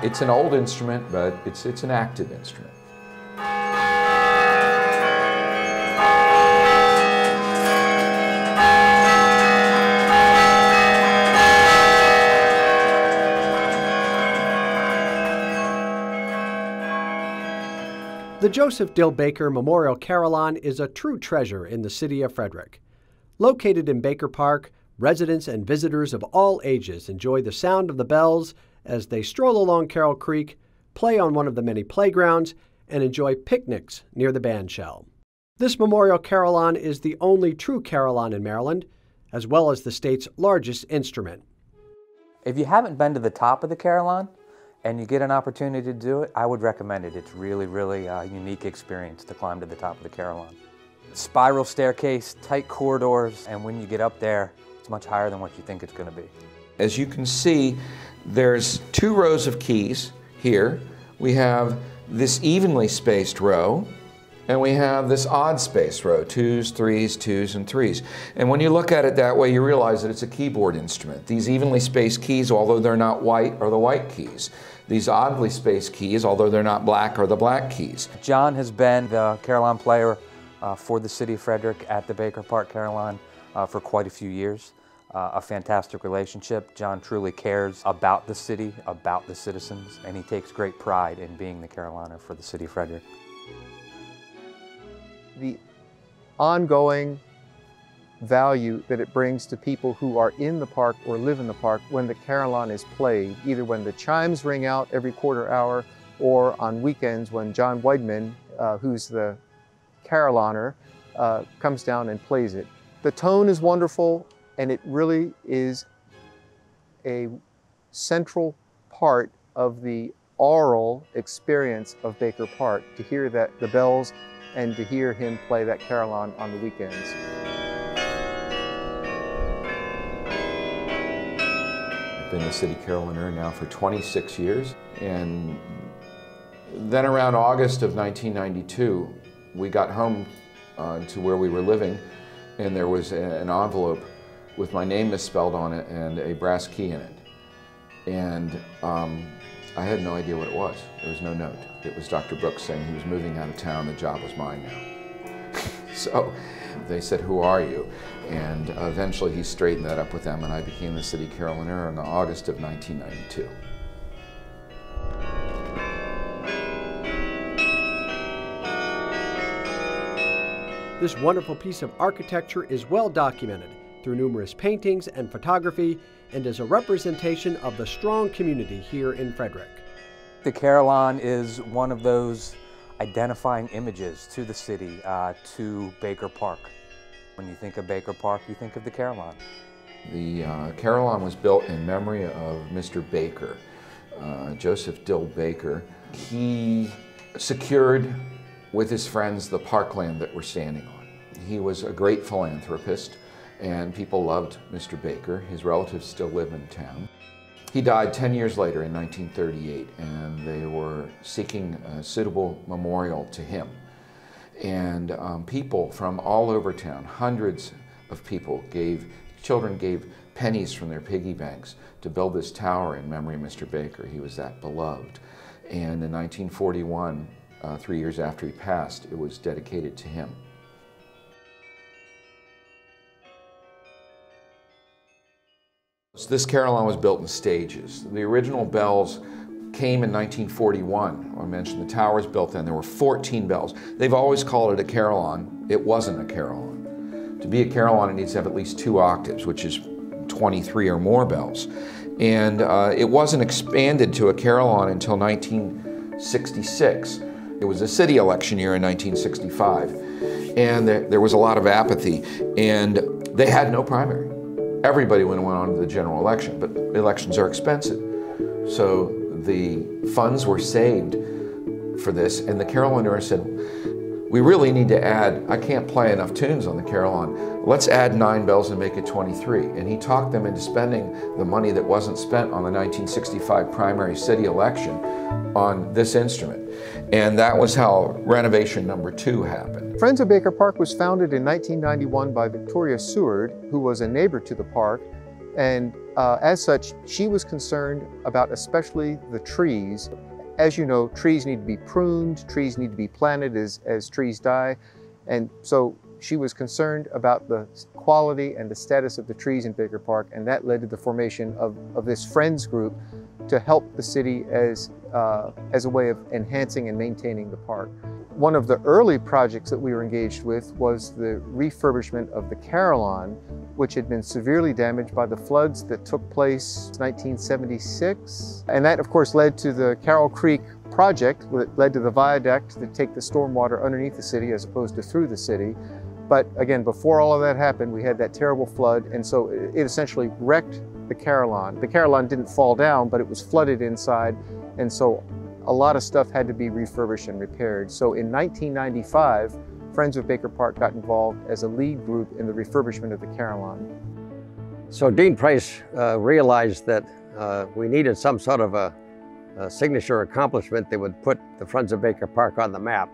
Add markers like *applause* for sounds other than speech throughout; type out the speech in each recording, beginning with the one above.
It's an old instrument, but it's, it's an active instrument. The Joseph Dill Baker Memorial Carillon is a true treasure in the city of Frederick. Located in Baker Park, residents and visitors of all ages enjoy the sound of the bells as they stroll along Carroll Creek, play on one of the many playgrounds, and enjoy picnics near the bandshell. This Memorial Carillon is the only true carillon in Maryland, as well as the state's largest instrument. If you haven't been to the top of the carillon, and you get an opportunity to do it, I would recommend it. It's really, really a unique experience to climb to the top of the Carillon. Spiral staircase, tight corridors, and when you get up there, it's much higher than what you think it's going to be. As you can see, there's two rows of keys here. We have this evenly spaced row, and we have this odd space row, twos, threes, twos, and threes. And when you look at it that way, you realize that it's a keyboard instrument. These evenly spaced keys, although they're not white, are the white keys. These oddly spaced keys, although they're not black, are the black keys. John has been the carillon player uh, for the city of Frederick at the Baker Park Carillon uh, for quite a few years. Uh, a fantastic relationship. John truly cares about the city, about the citizens, and he takes great pride in being the Carillonneur for the city of Frederick the ongoing value that it brings to people who are in the park or live in the park when the carillon is played, either when the chimes ring out every quarter hour or on weekends when John Weidman, uh, who's the carillonneur, uh, comes down and plays it. The tone is wonderful and it really is a central part of the aural experience of Baker Park to hear that the bells and to hear him play that carillon on the weekends. I've been the city carillonneur now for 26 years, and then around August of 1992, we got home uh, to where we were living, and there was an envelope with my name misspelled on it and a brass key in it. And um, I had no idea what it was. There was no note. It was Dr. Brooks saying he was moving out of town, the job was mine now. *laughs* so they said, who are you? And eventually he straightened that up with them and I became the city carillonneur in August of 1992. This wonderful piece of architecture is well documented through numerous paintings and photography and is a representation of the strong community here in Frederick. The Carillon is one of those identifying images to the city, uh, to Baker Park. When you think of Baker Park, you think of the Carillon. The uh, Carillon was built in memory of Mr. Baker, uh, Joseph Dill Baker. He secured with his friends the parkland that we're standing on. He was a great philanthropist and people loved Mr. Baker. His relatives still live in town. He died 10 years later in 1938, and they were seeking a suitable memorial to him. And um, people from all over town, hundreds of people gave, children gave pennies from their piggy banks to build this tower in memory of Mr. Baker. He was that beloved. And in 1941, uh, three years after he passed, it was dedicated to him. This carillon was built in stages. The original bells came in 1941. I mentioned the towers built then. There were 14 bells. They've always called it a carillon. It wasn't a carillon. To be a carillon, it needs to have at least two octaves, which is 23 or more bells. And uh, it wasn't expanded to a carillon until 1966. It was a city election year in 1965. And there, there was a lot of apathy. And they had no primary everybody went on to the general election, but elections are expensive. So the funds were saved for this, and the carillonneur said, we really need to add, I can't play enough tunes on the carillon. Let's add nine bells and make it 23. And he talked them into spending the money that wasn't spent on the 1965 primary city election on this instrument. And that was how renovation number two happened. Friends of Baker Park was founded in 1991 by Victoria Seward, who was a neighbor to the park. And uh, as such, she was concerned about especially the trees. As you know, trees need to be pruned, trees need to be planted as, as trees die. And so she was concerned about the quality and the status of the trees in Baker Park, and that led to the formation of, of this Friends group to help the city as, uh, as a way of enhancing and maintaining the park. One of the early projects that we were engaged with was the refurbishment of the Carillon, which had been severely damaged by the floods that took place in 1976. And that, of course, led to the Carroll Creek project that led to the viaduct to take the stormwater underneath the city as opposed to through the city. But again, before all of that happened, we had that terrible flood, and so it essentially wrecked the Carillon. The Carillon didn't fall down, but it was flooded inside, and so a lot of stuff had to be refurbished and repaired. So in 1995, Friends of Baker Park got involved as a lead group in the refurbishment of the Carillon. So Dean Price uh, realized that uh, we needed some sort of a, a, signature accomplishment that would put the Friends of Baker Park on the map,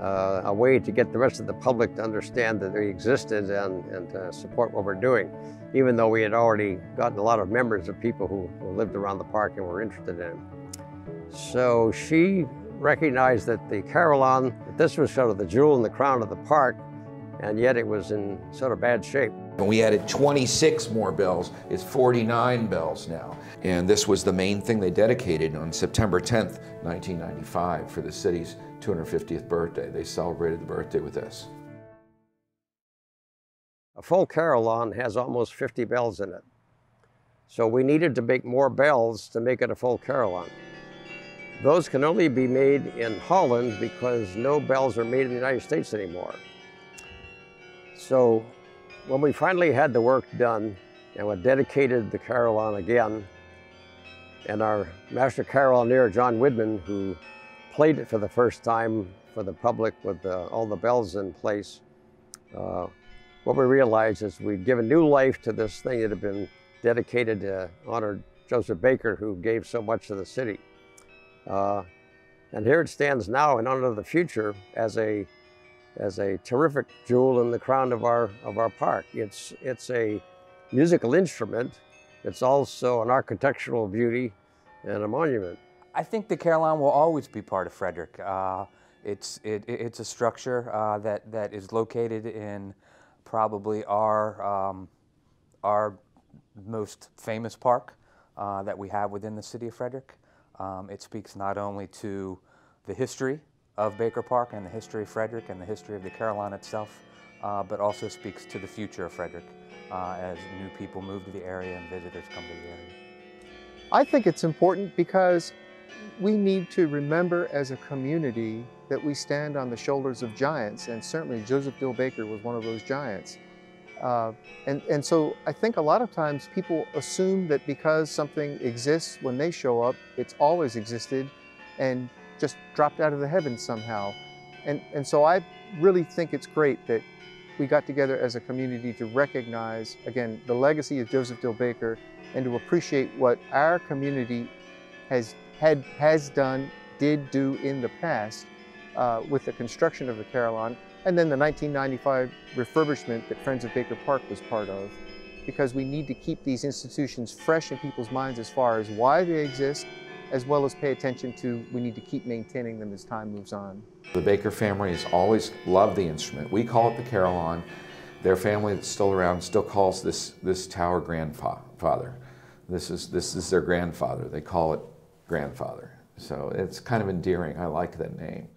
uh, a way to get the rest of the public to understand that we existed and, and to support what we're doing, even though we had already gotten a lot of members of people who, who lived around the park and were interested in. So she recognized that the Carillon, that this was sort of the jewel in the crown of the park, and yet it was in sort of bad shape. We added 26 more bells. It's 49 bells now. And this was the main thing they dedicated on September 10th, 1995 for the city's 250th birthday. They celebrated the birthday with this. A full carillon has almost 50 bells in it. So we needed to make more bells to make it a full carillon. Those can only be made in Holland because no bells are made in the United States anymore. So when we finally had the work done and we dedicated the carillon again, and our master carillonneur, John Widman, who played it for the first time for the public with the, all the bells in place, uh, what we realized is we'd given new life to this thing that had been dedicated to honor Joseph Baker, who gave so much to the city. Uh, and here it stands now in honor of the future as a as a terrific jewel in the crown of our of our park. It's it's a musical instrument. It's also an architectural beauty and a monument. I think the Carillon will always be part of Frederick. Uh, it's it, it's a structure uh, that that is located in probably our um, our most famous park uh, that we have within the city of Frederick. Um, it speaks not only to the history of Baker Park and the history of Frederick and the history of the Carillon itself, uh, but also speaks to the future of Frederick uh, as new people move to the area and visitors come to the area. I think it's important because we need to remember as a community that we stand on the shoulders of giants, and certainly Joseph Dill Baker was one of those giants. Uh, and, and so I think a lot of times people assume that because something exists when they show up, it's always existed and just dropped out of the heavens somehow. And, and so I really think it's great that we got together as a community to recognize, again, the legacy of Joseph Dill Baker and to appreciate what our community has, had, has done, did do in the past uh, with the construction of the Carillon and then the 1995 refurbishment that Friends of Baker Park was part of, because we need to keep these institutions fresh in people's minds as far as why they exist, as well as pay attention to we need to keep maintaining them as time moves on. The Baker family has always loved the instrument. We call it the Carillon. Their family that's still around still calls this, this tower grandfather. This is, this is their grandfather. They call it grandfather. So it's kind of endearing. I like that name.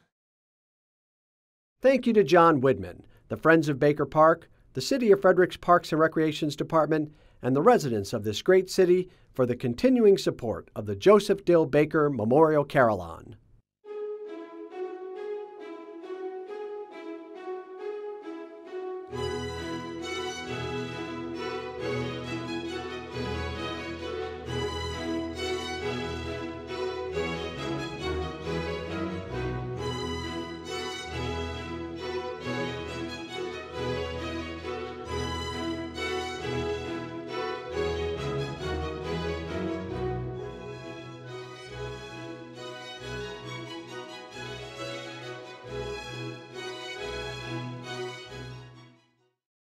Thank you to John Widman, the Friends of Baker Park, the City of Frederick's Parks and Recreations Department, and the residents of this great city for the continuing support of the Joseph Dill Baker Memorial Carillon.